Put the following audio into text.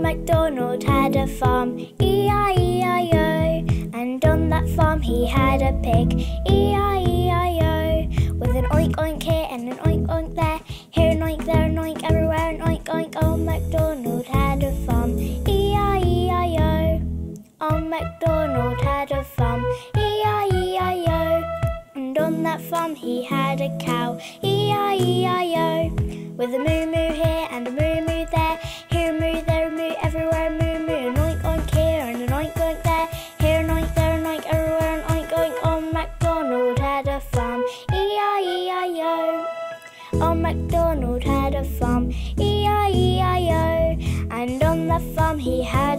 MacDonald had a farm, E-I-E-I-O. And on that farm he had a pig, E-I-E-I-O. With an oink oink here and an oink oink there, here an oink, there an oink, everywhere an oink oink. Old MacDonald had a farm, E-I-E-I-O. Old MacDonald had a farm, E-I-E-I-O. And on that farm he had a cow, E-I-E-I-O. With a moo moo here and a moo moo MacDonald had a farm, E-I-E-I-O. And on the farm he had